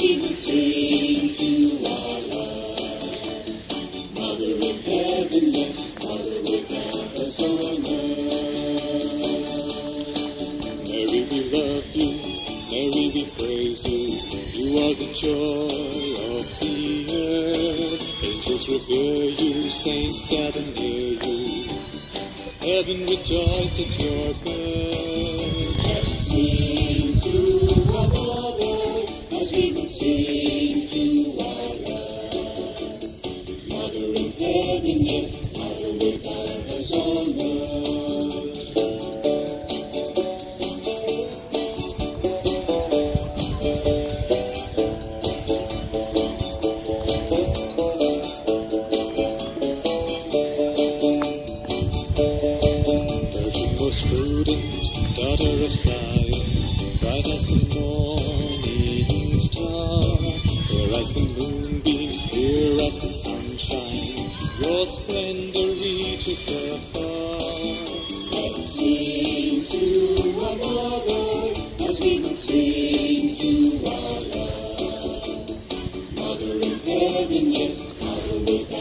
sing to our love. Mother in heaven, yes, Mother with us on. Mary, we love you. Mary, we praise you. You are the joy of the earth. Angels revere you, saints gather near you. Heaven rejoiced at your birth. Sing to our. Mother in heaven, most prudent, daughter of Zion, bright as the morning star, as the sunshine, your splendor reaches afar. Let's sing to our mother, as we would sing to our love. Mother in heaven, yet how will